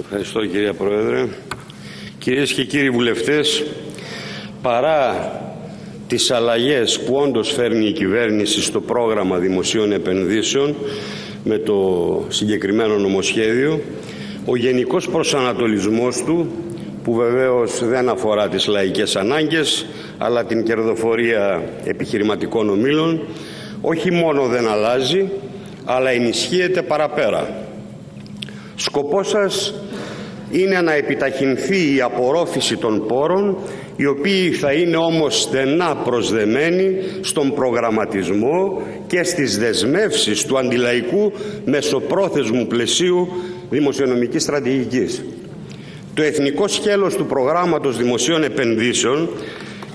Ευχαριστώ κυρία Πρόεδρε. Κυρίες και κύριοι βουλευτές, παρά τις αλλαγές που όντως φέρνει η κυβέρνηση στο πρόγραμμα δημοσίων επενδύσεων με το συγκεκριμένο νομοσχέδιο, ο γενικός προσανατολισμός του, που βεβαίως δεν αφορά τις λαϊκές ανάγκες, αλλά την κερδοφορία επιχειρηματικών ομίλων, όχι μόνο δεν αλλάζει, αλλά ενισχύεται παραπέρα. Σκοπός σας είναι να επιταχυνθεί η απορρόφηση των πόρων οι οποίοι θα είναι όμως στενά προσδεμένοι στον προγραμματισμό και στις δεσμεύσεις του αντιλαϊκού μεσοπρόθεσμου πλαισίου δημοσιονομικής στρατηγικής. Το εθνικό σκέλος του προγράμματος δημοσίων επενδύσεων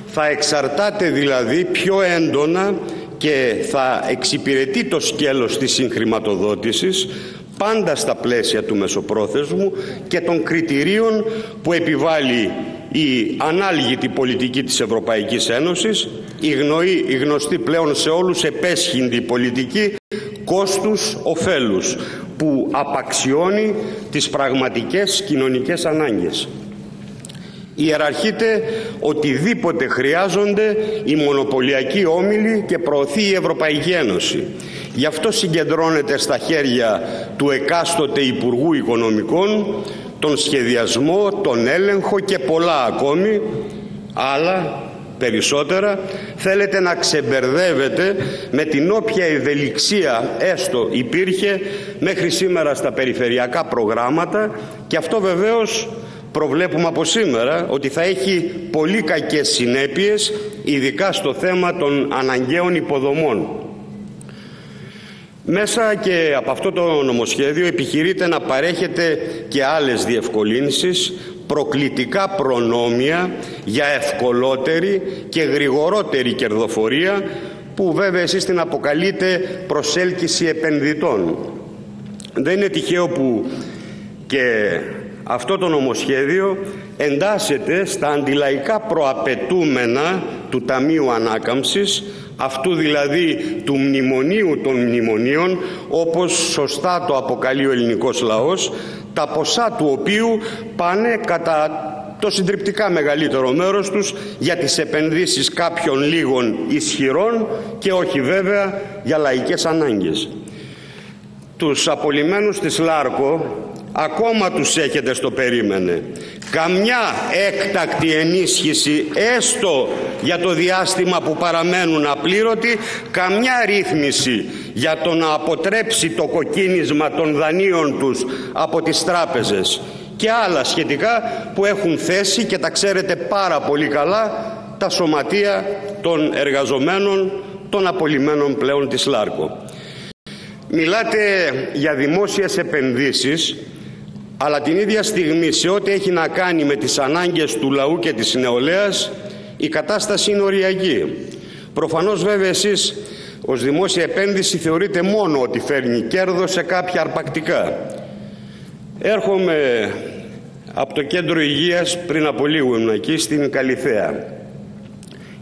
θα εξαρτάται δηλαδή πιο έντονα και θα εξυπηρετεί το σκέλος της συγχρηματοδότησης πάντα στα πλαίσια του μεσοπρόθεσμου και των κριτηρίων που επιβάλλει η ανάλγητη πολιτική της Ευρωπαϊκής Ένωσης, η, γνωστή, η γνωστή πλέον σε όλους επέσχυντη πολιτική κόστους-οφέλους που απαξιώνει τις πραγματικές κοινωνικές ανάγκες. Ιεραρχείται οτιδήποτε χρειάζονται οι μονοπωλιακοί όμιλοι και προωθεί η Ευρωπαϊκή Ένωση. Γι' αυτό συγκεντρώνεται στα χέρια του εκάστοτε Υπουργού Οικονομικών τον σχεδιασμό, τον έλεγχο και πολλά ακόμη, αλλά περισσότερα θέλετε να ξεμπερδεύετε με την όποια ευελιξία έστω υπήρχε μέχρι σήμερα στα περιφερειακά προγράμματα και αυτό βεβαίως προβλέπουμε από σήμερα ότι θα έχει πολύ κακές συνέπειες ειδικά στο θέμα των αναγκαίων υποδομών. Μέσα και από αυτό το νομοσχέδιο επιχειρείται να παρέχεται και άλλες διευκολύνσεις, προκλητικά προνόμια για ευκολότερη και γρηγορότερη κερδοφορία που βέβαια εσείς την αποκαλείτε προσέλκυση επενδυτών. Δεν είναι τυχαίο που και αυτό το νομοσχέδιο εντάσσεται στα αντιλαϊκά προαπαιτούμενα του Ταμείου Ανάκαμψης αυτού δηλαδή του μνημονίου των μνημονίων όπως σωστά το αποκαλεί ο ελληνικός λαός τα ποσά του οποίου πάνε κατά το συντριπτικά μεγαλύτερο μέρος τους για τις επενδύσεις κάποιων λίγων ισχυρών και όχι βέβαια για λαϊκές ανάγκες. Τους απολυμμένους της Λάρκο ακόμα τους έχετε στο περίμενε. Καμιά έκτακτη ενίσχυση έστω για το διάστημα που παραμένουν απλήρωτοι, καμιά ρύθμιση για το να αποτρέψει το κοκκίνισμα των δανείων τους από τις τράπεζες και άλλα σχετικά που έχουν θέσει και τα ξέρετε πάρα πολύ καλά τα σωματεία των εργαζομένων των απολυμένων πλέον της ΛΑΡΚΟ. Μιλάτε για δημόσιες επενδύσεις αλλά την ίδια στιγμή σε ό,τι έχει να κάνει με τις ανάγκες του λαού και της νεολαίας η κατάσταση είναι οριακή. Προφανώς βέβαια εσείς ως δημόσια επένδυση θεωρείτε μόνο ότι φέρνει κέρδος σε κάποια αρπακτικά. Έρχομαι από το κέντρο υγείας πριν από λίγο ήμουν εκεί στην Καλυθέα.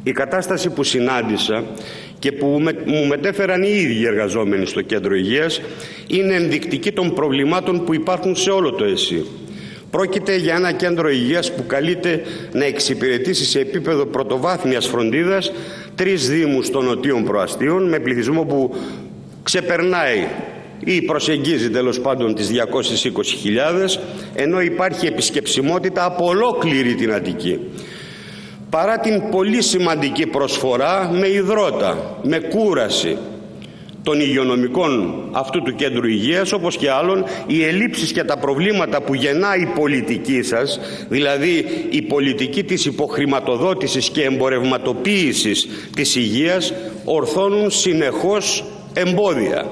Η κατάσταση που συνάντησα και που μου μετέφεραν οι ίδιοι εργαζόμενοι στο κέντρο υγείας είναι ενδεικτική των προβλημάτων που υπάρχουν σε όλο το ΕΣΥ. Πρόκειται για ένα κέντρο υγείας που καλείται να εξυπηρετήσει σε επίπεδο πρωτοβάθμιας φροντίδας τρεις δήμους των νοτίων προαστίων με πληθυσμό που ξεπερνάει ή προσεγγίζει τέλος πάντων τις 220.000 ενώ υπάρχει επισκεψιμότητα από ολόκληρη την Αττική παρά την πολύ σημαντική προσφορά με υδρότα, με κούραση των υγειονομικών αυτού του κέντρου υγείας όπως και άλλων οι ελλείψεις και τα προβλήματα που γεννά η πολιτική σας δηλαδή η πολιτική της υποχρηματοδότησης και εμπορευματοποίησης της υγείας ορθώνουν συνεχώς εμπόδια.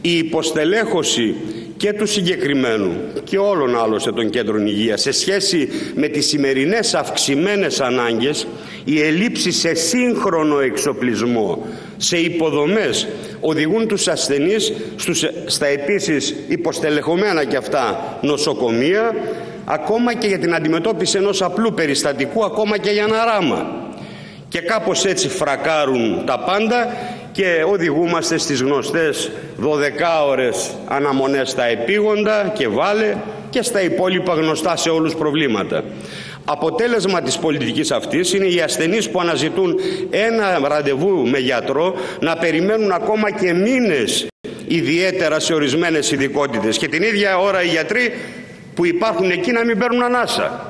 Η υποστελέχωση και του συγκεκριμένου και όλων άλλωστε των κέντρων υγείας. Σε σχέση με τις σημερινές αυξημένες ανάγκες οι ελλείψεις σε σύγχρονο εξοπλισμό σε υποδομές οδηγούν τους ασθενείς στους, στα επίσης υποστελεχωμένα και αυτά νοσοκομεία ακόμα και για την αντιμετώπιση ενός απλού περιστατικού ακόμα και για ένα ράμα. Και κάπως έτσι φρακάρουν τα πάντα και οδηγούμαστε στις γνωστές 12 ώρες αναμονές στα επίγοντα και βάλε και στα υπόλοιπα γνωστά σε όλους προβλήματα. Αποτέλεσμα της πολιτικής αυτής είναι οι ασθενείς που αναζητούν ένα ραντεβού με γιατρό να περιμένουν ακόμα και μήνες ιδιαίτερα σε ορισμένες ειδικότητες και την ίδια ώρα οι γιατροί που υπάρχουν εκεί να μην παίρνουν ανάσα.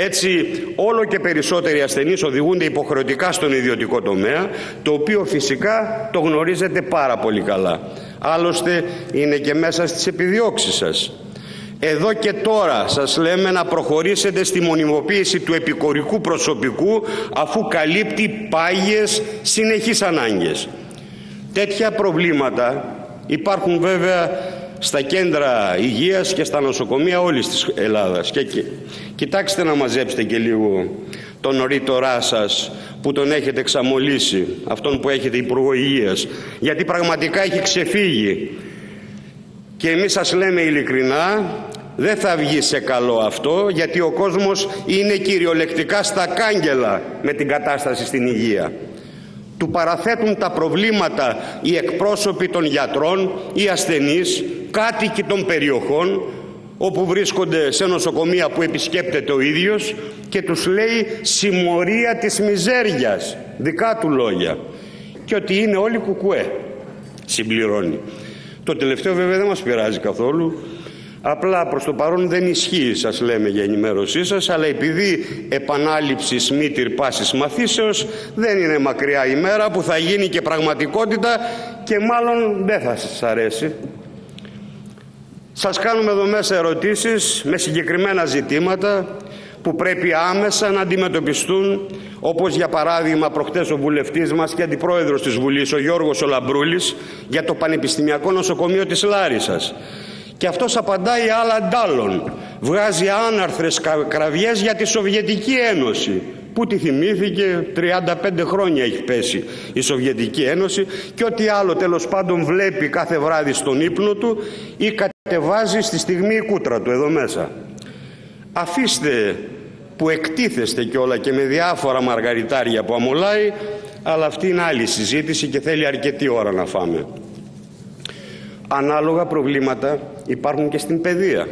Έτσι όλο και περισσότεροι ασθενείς οδηγούνται υποχρεωτικά στον ιδιωτικό τομέα το οποίο φυσικά το γνωρίζετε πάρα πολύ καλά. Άλλωστε είναι και μέσα στις επιδιώξεις σας. Εδώ και τώρα σας λέμε να προχωρήσετε στη μονιμοποίηση του επικορικού προσωπικού αφού καλύπτει πάγιες συνεχείς ανάγκες. Τέτοια προβλήματα υπάρχουν βέβαια στα κέντρα υγείας και στα νοσοκομεία όλης της Ελλάδας. Και, κοιτάξτε να μαζέψετε και λίγο τον νωρίτορά σας που τον έχετε εξαμολύσει, αυτόν που έχετε Υπουργό Υγείας, γιατί πραγματικά έχει ξεφύγει. Και εμείς σας λέμε ειλικρινά, δεν θα βγει σε καλό αυτό, γιατί ο κόσμος είναι κυριολεκτικά στα κάγκελα με την κατάσταση στην υγεία του παραθέτουν τα προβλήματα οι εκπρόσωποι των γιατρών, οι ασθενείς, κάτοικοι των περιοχών όπου βρίσκονται σε νοσοκομεία που επισκέπτεται ο ίδιος και τους λέει συμμορία της μιζέριας, δικά του λόγια και ότι είναι όλοι κουκουέ, συμπληρώνει. Το τελευταίο βέβαια δεν μας πειράζει καθόλου Απλά προς το παρόν δεν ισχύει σας λέμε για ενημέρωσή σας αλλά επειδή επανάληψης μήτυρ πάσης μαθήσεως δεν είναι μακριά η μέρα που θα γίνει και πραγματικότητα και μάλλον δεν θα σας αρέσει. Σας κάνουμε εδώ μέσα ερωτήσεις με συγκεκριμένα ζητήματα που πρέπει άμεσα να αντιμετωπιστούν όπως για παράδειγμα προχτές ο βουλευτής μας και αντιπρόεδρος της Βουλής ο Γιώργος Ολαμπρούλης για το Πανεπιστημιακό Νοσοκομείο της Λάρισας και αυτός απαντάει άλλα ντάλλον. Βγάζει άναρθρες κραυγές για τη Σοβιετική Ένωση που τη θυμήθηκε 35 χρόνια έχει πέσει η Σοβιετική Ένωση και ό,τι άλλο τέλος πάντων βλέπει κάθε βράδυ στον ύπνο του ή κατεβάζει στη στιγμή η κούτρα του εδώ μέσα. Αφήστε που εκτίθεστε κιόλα και με διάφορα μαργαριτάρια που αμολάει αλλά αυτή είναι άλλη συζήτηση και θέλει αρκετή ώρα να φάμε. Ανάλογα προβλήματα υπάρχουν και στην παιδεία.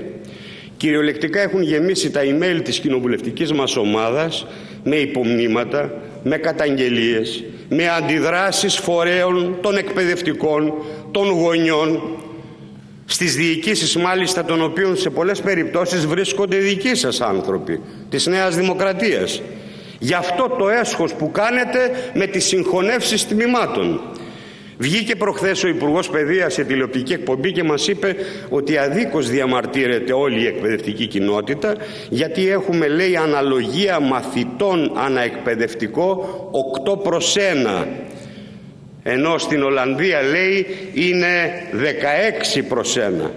Κυριολεκτικά έχουν γεμίσει τα email της κοινοβουλευτικής μας ομάδας με υπομνήματα, με καταγγελίες, με αντιδράσεις φορέων των εκπαιδευτικών, των γονιών, στις διοικήσεις μάλιστα των οποίων σε πολλές περιπτώσεις βρίσκονται δικοί σας άνθρωποι της Νέας Δημοκρατίας. Γι' αυτό το έσχος που κάνετε με τις συγχωνεύσεις τμήματων Βγήκε προχθές ο Υπουργός Παιδείας σε τηλεοπτική εκπομπή και μας είπε ότι αδίκως διαμαρτύρεται όλη η εκπαιδευτική κοινότητα γιατί έχουμε λέει αναλογία μαθητών αναεκπαιδευτικό 8 προς 1 ενώ στην Ολλανδία λέει είναι 16 προς 1.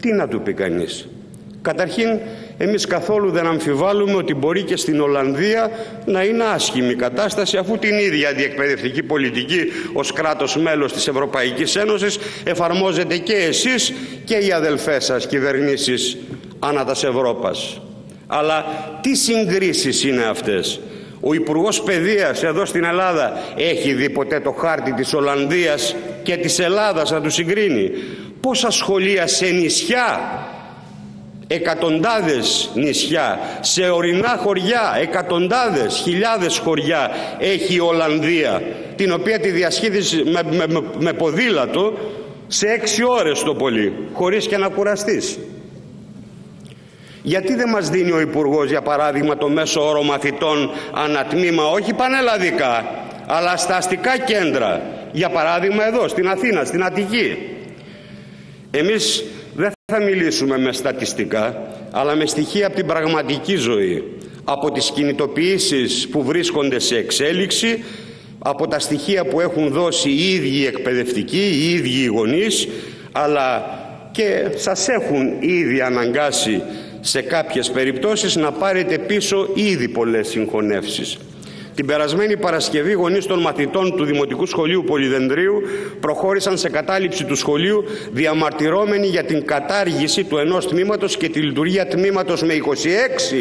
Τι να του πει κανείς. Καταρχήν εμείς καθόλου δεν αμφιβάλλουμε ότι μπορεί και στην Ολλανδία να είναι άσχημη κατάσταση αφού την ίδια διεκπαιδευτική πολιτική ως κράτος μέλος της Ευρωπαϊκής Ένωσης εφαρμόζετε και εσείς και οι αδελφές σας κυβερνήσεις ανά τας Ευρώπας. Αλλά τι συγκρίσεις είναι αυτές; Ο Υπουργός Παιδείας εδώ στην Ελλάδα έχει δει ποτέ το χάρτη της Ολλανδίας και της Ελλάδας να του συγκρίνει; Πόσα σχολεία σε νησιά εκατοντάδες νησιά, σε ορεινά χωριά, εκατοντάδες, χιλιάδες χωριά έχει η Ολλανδία, την οποία τη διασχίδεις με, με, με ποδήλατο σε έξι ώρες το πολύ, χωρίς και να κουραστείς. Γιατί δεν μας δίνει ο Υπουργός, για παράδειγμα, το μέσο όρο μαθητών ανατμήμα, όχι πανελλαδικά, αλλά στα αστικά κέντρα. Για παράδειγμα εδώ, στην Αθήνα, στην Αττική. Εμείς δεν θα μιλήσουμε με στατιστικά, αλλά με στοιχεία από την πραγματική ζωή, από τις κινητοποιήσεις που βρίσκονται σε εξέλιξη, από τα στοιχεία που έχουν δώσει οι ίδιοι οι εκπαιδευτικοί, οι ίδιοι οι γονείς, αλλά και σας έχουν ήδη αναγκάσει σε κάποιες περιπτώσεις να πάρετε πίσω ήδη πολλές συγχωνεύσεις. Την περασμένη Παρασκευή γονείς των μαθητών του Δημοτικού Σχολείου Πολυδεντρίου προχώρησαν σε κατάληψη του σχολείου διαμαρτυρώμενοι για την κατάργηση του ενός τμήματος και τη λειτουργία τμήματος με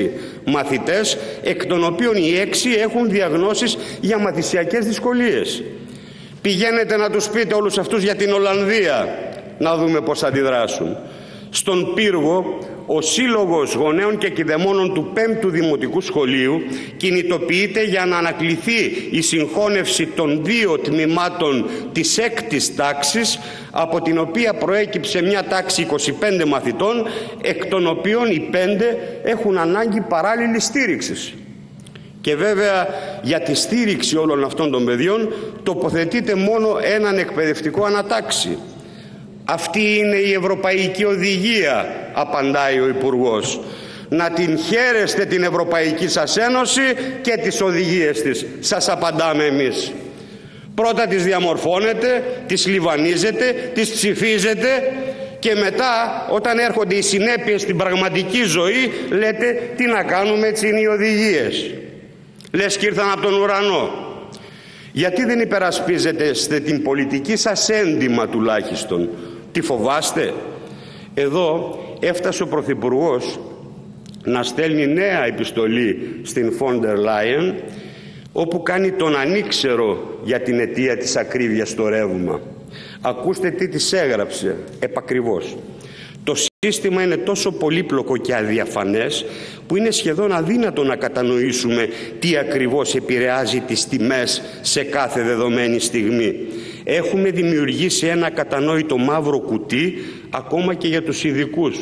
26 μαθητές εκ των οποίων οι 6 έχουν διαγνώσεις για μαθησιακές δυσκολίες. Πηγαίνετε να τους πείτε όλους αυτούς για την Ολλανδία να δούμε πώς αντιδράσουν. Στον πύργο, ο Σύλλογος Γονέων και Κηδεμόνων του 5ου Δημοτικού Σχολείου κινητοποιείται για να ανακληθεί η συγχώνευση των δύο τμήματων της έκτης τάξης από την οποία προέκυψε μια τάξη 25 μαθητών εκ των οποίων οι 5 έχουν ανάγκη παράλληλης στήριξης. Και βέβαια για τη στήριξη όλων αυτών των παιδιών τοποθετείται μόνο έναν εκπαιδευτικό ανατάξει αυτή είναι η Ευρωπαϊκή Οδηγία, απαντάει ο Υπουργός. Να την χαίρεστε την Ευρωπαϊκή σας Ένωση και τις οδηγίες της. Σας απαντάμε εμείς. Πρώτα τις διαμορφώνετε, τις λιβανίζετε, τις ψηφίζετε και μετά όταν έρχονται οι συνέπειες στην πραγματική ζωή λέτε τι να κάνουμε έτσι είναι οι οδηγίες. Λες και ήρθαν από τον ουρανό. Γιατί δεν υπερασπίζετε την πολιτική σας έντιμα τουλάχιστον τι φοβάστε; Εδώ έφτασε ο Πρωθυπουργός να στέλνει νέα επιστολή στην Φόντερ Λάιεν όπου κάνει τον ανήξερο για την αιτία της ακρίβειας στο ρεύμα. Ακούστε τι της έγραψε επακριβώς. Το σύστημα είναι τόσο πολύπλοκο και αδιαφανές που είναι σχεδόν αδύνατο να κατανοήσουμε τι ακριβώς επηρεάζει τις τιμές σε κάθε δεδομένη στιγμή. Έχουμε δημιουργήσει ένα κατανόητο μαύρο κουτί ακόμα και για τους ειδικούς.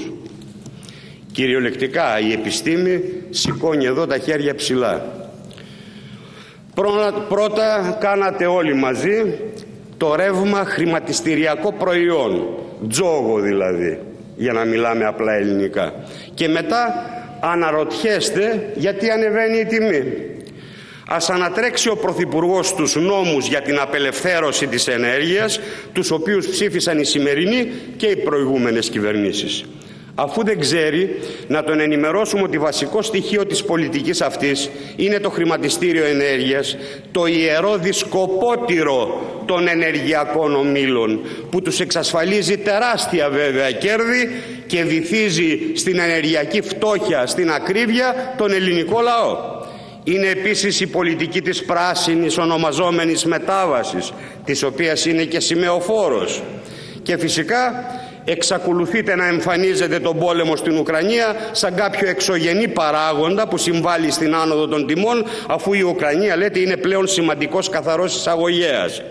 Κυριολεκτικά η επιστήμη σηκώνει εδώ τα χέρια ψηλά. Πρώτα κάνατε όλοι μαζί το ρεύμα χρηματιστηριακό προϊόν, τζόγο δηλαδή, για να μιλάμε απλά ελληνικά. Και μετά αναρωτιέστε γιατί ανεβαίνει η τιμή. Ας ανατρέξει ο Πρωθυπουργός τους νόμους για την απελευθέρωση της ενέργειας, τους οποίους ψήφισαν οι σημερινοί και οι προηγούμενες κυβερνήσεις. Αφού δεν ξέρει, να τον ενημερώσουμε ότι βασικό στοιχείο της πολιτικής αυτής είναι το χρηματιστήριο ενέργειας, το ιερό δισκοπότηρο των ενεργειακών ομίλων, που τους εξασφαλίζει τεράστια βέβαια κέρδη και βυθίζει στην ενεργειακή φτώχεια, στην ακρίβεια, τον ελληνικό λαό. Είναι επίσης η πολιτική της πράσινης ονομαζόμενης μετάβασης, της οποίας είναι και σημεοφόρος. Και φυσικά εξακολουθείτε να εμφανίζετε τον πόλεμο στην Ουκρανία σαν κάποιο εξωγενή παράγοντα που συμβάλλει στην άνοδο των τιμών αφού η Ουκρανία λέτε είναι πλέον σημαντικός καθαρός εισαγωγέας.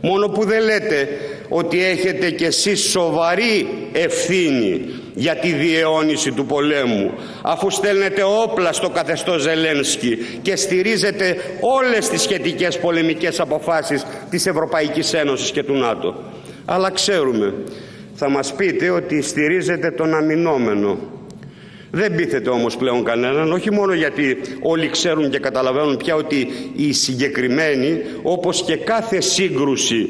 Μόνο που δεν λέτε ότι έχετε κι εσείς σοβαρή ευθύνη για τη διαιώνιση του πολέμου αφού στέλνετε όπλα στο καθεστώς Ζελένσκι και στηρίζετε όλες τις σχετικές πολεμικές αποφάσεις της Ευρωπαϊκής Ένωσης και του ΝΑΤΟ. Αλλά ξέρουμε, θα μας πείτε ότι στηρίζετε τον αμυνόμενο. Δεν πείθεται όμως πλέον κανέναν, όχι μόνο γιατί όλοι ξέρουν και καταλαβαίνουν πια ότι οι συγκεκριμένοι, όπως και κάθε σύγκρουση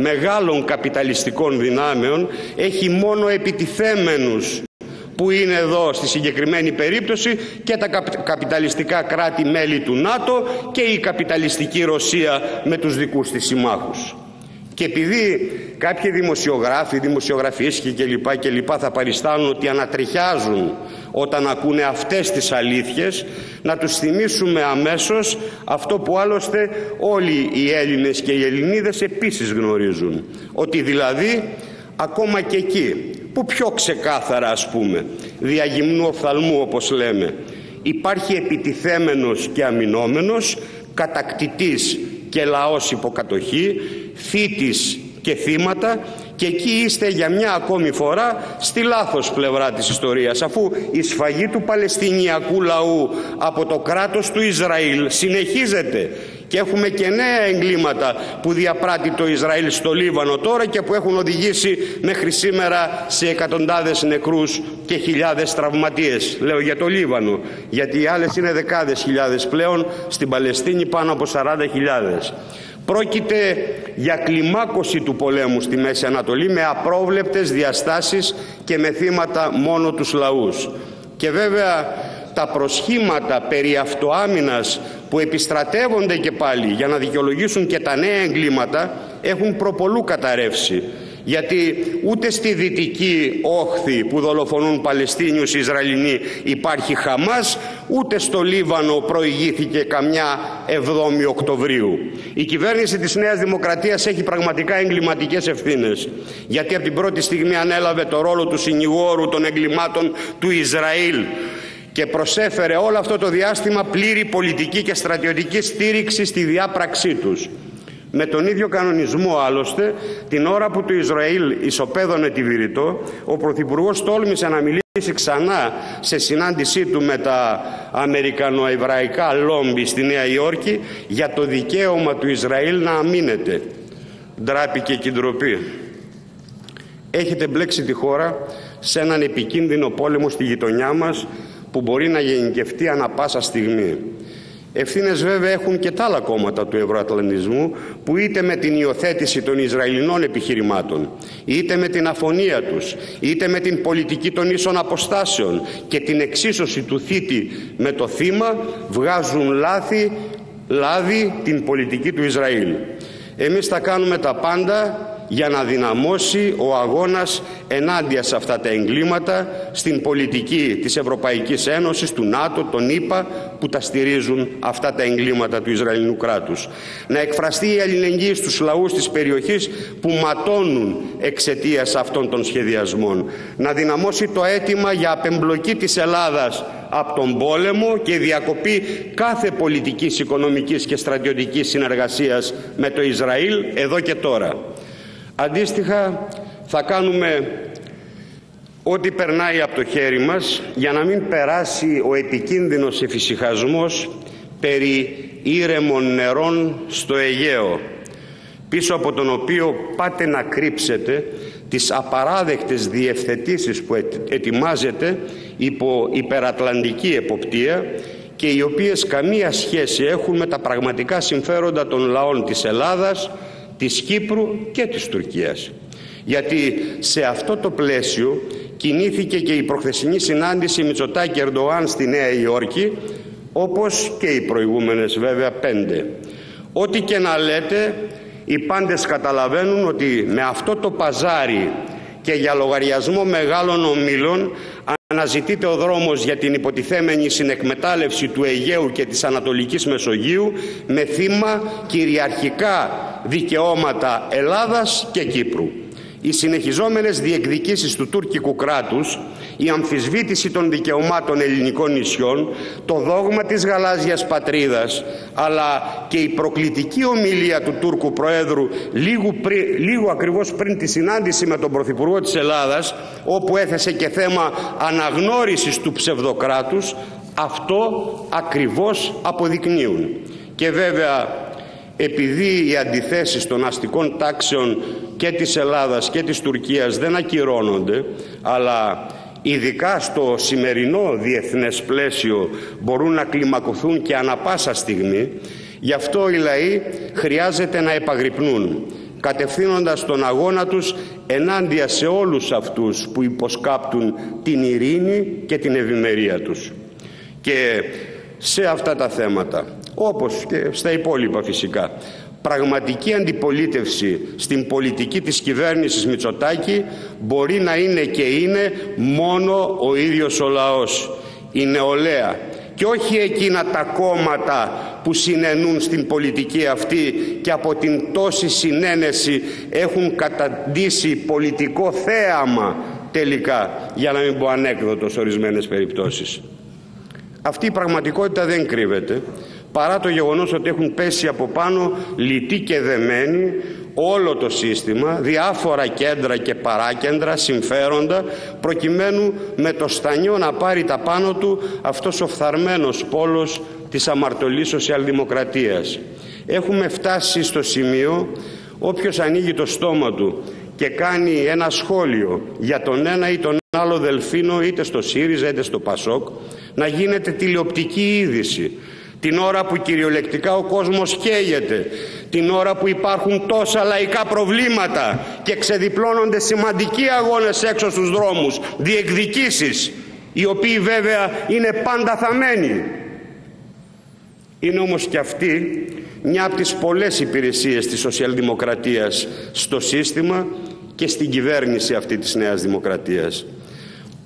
μεγάλων καπιταλιστικών δυνάμεων έχει μόνο επιτιθέμενους που είναι εδώ στη συγκεκριμένη περίπτωση και τα καπιταλιστικά κράτη-μέλη του ΝΑΤΟ και η καπιταλιστική Ρωσία με τους δικούς της συμμάχους. Και επειδή κάποιοι δημοσιογράφοι, δημοσιογραφίες και λοιπά και λοιπά θα παριστάνουν ότι ανατριχιάζουν όταν ακούνε αυτές τις αλήθειες. Να τους θυμίσουμε αμέσως αυτό που άλλωστε όλοι οι Έλληνες και οι Ελληνίδες επίσης γνωρίζουν. Ότι δηλαδή ακόμα και εκεί που πιο ξεκάθαρα ας πούμε διαγυμνού οφθαλμού όπως λέμε υπάρχει επιτιθέμενος και αμυνόμενος κατακτητής και λαός υποκατοχή θήτης και θύματα και εκεί είστε για μια ακόμη φορά στη λάθος πλευρά της ιστορίας αφού η σφαγή του Παλαιστινιακού λαού από το κράτος του Ισραήλ συνεχίζεται και έχουμε και νέα εγκλήματα που διαπράττει το Ισραήλ στο Λίβανο τώρα και που έχουν οδηγήσει μέχρι σήμερα σε εκατοντάδες νεκρούς και χιλιάδες τραυματίες. Λέω για το Λίβανο, γιατί οι άλλες είναι δεκάδες χιλιάδες πλέον, στην Παλαιστίνη πάνω από 40.000. Πρόκειται για κλιμάκωση του πολέμου στη Μέση Ανατολή με απρόβλεπτες διαστάσεις και με θύματα μόνο τους λαούς. Και βέβαια τα προσχήματα περί αυτοάμυνας που επιστρατεύονται και πάλι για να δικαιολογήσουν και τα νέα εγκλήματα έχουν προπολού καταρρεύσει γιατί ούτε στη δυτική όχθη που δολοφονούν Παλαιστίνιους Ισραηλινοί υπάρχει Χαμάς ούτε στο Λίβανο προηγήθηκε καμιά 7η Οκτωβρίου. Η κυβέρνηση της Νέας Δημοκρατίας έχει πραγματικά εγκληματικές ευθύνες γιατί από την πρώτη στιγμή ανέλαβε το ρόλο του συνηγόρου των εγκλημάτων του Ισραήλ και προσέφερε όλο αυτό το διάστημα πλήρη πολιτική και στρατιωτική στήριξη στη διάπραξή τους. Με τον ίδιο κανονισμό άλλωστε, την ώρα που το Ισραήλ ισοπαίδωνε τη Βηρητό, ο Πρωθυπουργός τόλμησε να μιλήσει ξανά σε συνάντησή του με τα Αμερικανοεβραϊκά λόμπι στη Νέα Υόρκη για το δικαίωμα του Ισραήλ να αμήνεται. Ντράπηκε και ντροπή. Έχετε μπλέξει τη χώρα σε έναν επικίνδυνο πόλεμο στη γειτονιά μας που μπορεί να γενικευτεί ανα πάσα στιγμή. Ευθύνες βέβαια έχουν και τα άλλα κόμματα του ευρωατλαντισμού που είτε με την υιοθέτηση των Ισραηλινών επιχειρημάτων, είτε με την αφωνία τους, είτε με την πολιτική των ίσων αποστάσεων και την εξίσωση του θήτη με το θύμα βγάζουν λάθη, λάδι την πολιτική του Ισραήλ. Εμείς θα κάνουμε τα πάντα για να δυναμώσει ο αγώνας ενάντια σε αυτά τα εγκλήματα στην πολιτική της Ευρωπαϊκής Ένωσης, του ΝΑΤΟ, των ΗΠΑ που τα στηρίζουν αυτά τα εγκλήματα του Ισραηλινού κράτους. Να εκφραστεί η αλληλεγγύη στους λαούς της περιοχής που ματώνουν εξαιτίας αυτών των σχεδιασμών. Να δυναμώσει το αίτημα για απεμπλοκή της Ελλάδας από τον πόλεμο και διακοπή κάθε πολιτικής, οικονομικής και στρατιωτικής συνεργασίας με το Ισραήλ εδώ και τώρα. Αντίστοιχα θα κάνουμε ό,τι περνάει από το χέρι μας για να μην περάσει ο επικίνδυνος εφησυχασμός περί ήρεμων νερών στο Αιγαίο πίσω από τον οποίο πάτε να κρύψετε τις απαράδεκτες διευθετήσεις που ετοιμάζεται υπό υπερατλαντική εποπτεία και οι οποίες καμία σχέση έχουν με τα πραγματικά συμφέροντα των λαών της Ελλάδας, της Κύπρου και της Τουρκίας. Γιατί σε αυτό το πλαίσιο κινήθηκε και η προχθεσινή συνάντηση Μητσοτάκη Ερντοάν στη Νέα Υόρκη όπως και οι προηγούμενες βέβαια πέντε. Ό,τι και να λέτε οι πάντες καταλαβαίνουν ότι με αυτό το παζάρι και για λογαριασμό μεγάλων ομίλων αναζητείται ο δρόμος για την υποτιθέμενη συνεκμετάλλευση του Αιγαίου και της Ανατολικής Μεσογείου με θύμα κυριαρχικά δικαιώματα Ελλάδας και Κύπρου. Οι συνεχιζόμενες διεκδικήσεις του τουρκικού κράτους, η αμφισβήτηση των δικαιωμάτων ελληνικών νησιών, το δόγμα της γαλάζιας πατρίδας, αλλά και η προκλητική ομιλία του Τούρκου Προέδρου λίγο, πριν, λίγο ακριβώς πριν τη συνάντηση με τον Πρωθυπουργό της Ελλάδας, όπου έθεσε και θέμα αναγνώρισης του ψευδοκράτους, αυτό ακριβώς αποδεικνύουν. Και βέβαια επειδή οι αντιθέσεις των αστικών τάξεων και της Ελλάδας και της Τουρκίας δεν ακυρώνονται αλλά ειδικά στο σημερινό διεθνές πλαίσιο μπορούν να κλιμακωθούν και ανα πάσα στιγμή γι' αυτό οι λαοί χρειάζεται να επαγρυπνούν κατευθύνοντας τον αγώνα τους ενάντια σε όλους αυτούς που υποσκάπτουν την ειρήνη και την ευημερία τους. Και σε αυτά τα θέματα όπως και στα υπόλοιπα φυσικά. Πραγματική αντιπολίτευση στην πολιτική της κυβέρνησης Μητσοτάκη μπορεί να είναι και είναι μόνο ο ίδιος ο λαός, η νεολαία και όχι εκείνα τα κόμματα που συνενούν στην πολιτική αυτή και από την τόση συνένεση έχουν καταντήσει πολιτικό θέαμα τελικά για να μην πω ανέκδοτος σε ορισμένες περιπτώσεις. Αυτή η πραγματικότητα δεν κρύβεται παρά το γεγονός ότι έχουν πέσει από πάνω λυτοί και δεμένοι όλο το σύστημα, διάφορα κέντρα και παράκεντρα, συμφέροντα, προκειμένου με το στανιό να πάρει τα πάνω του αυτός ο φθαρμένος πόλος της αμαρτωλής σοσιαλδημοκρατίας. Έχουμε φτάσει στο σημείο όποιος ανοίγει το στόμα του και κάνει ένα σχόλιο για τον ένα ή τον άλλο δελφίνο είτε στο ΣΥΡΙΖΑ είτε στο ΠΑΣΟΚ να γίνεται τηλεοπτική είδηση την ώρα που κυριολεκτικά ο κόσμος καίγεται, την ώρα που υπάρχουν τόσα λαϊκά προβλήματα και ξεδιπλώνονται σημαντικοί αγώνες έξω στους δρόμους, διεκδικήσεις, οι οποίοι βέβαια είναι πάντα θαμένοι. Είναι όμως και αυτή μια από τις πολλές υπηρεσίες της σοσιαλδημοκρατίας στο σύστημα και στην κυβέρνηση αυτή της Νέας Δημοκρατίας.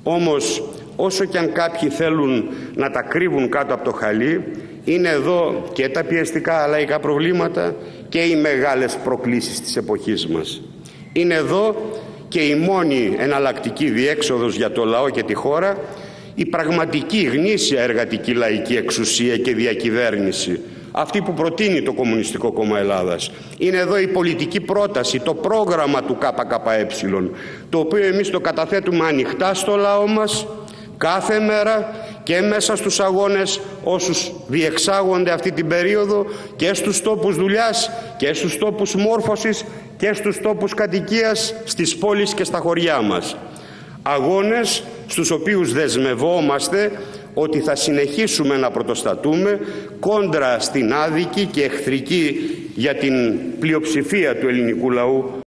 Όμως όσο και αν κάποιοι θέλουν να τα κρύβουν κάτω από το χαλί είναι εδώ και τα πιεστικά λαϊκά προβλήματα και οι μεγάλες προκλήσεις της εποχής μας. Είναι εδώ και η μόνη εναλλακτική διέξοδος για το λαό και τη χώρα η πραγματική γνήσια εργατική λαϊκή εξουσία και διακυβέρνηση αυτή που προτείνει το Κομμουνιστικό Κόμμα Ελλάδας. Είναι εδώ η πολιτική πρόταση, το πρόγραμμα του ΚΚΕ, το οποίο εμείς το καταθέτουμε ανοιχτά στο λαό μας, κάθε μέρα και μέσα στους αγώνες όσους διεξάγονται αυτή την περίοδο και στους τόπους δουλειάς και στους τόπους μόρφωσης και στους τόπους κατοικίας στις πόλεις και στα χωριά μας. Αγώνες στους οποίους δεσμευόμαστε ότι θα συνεχίσουμε να πρωτοστατούμε κόντρα στην άδικη και εχθρική για την πλειοψηφία του ελληνικού λαού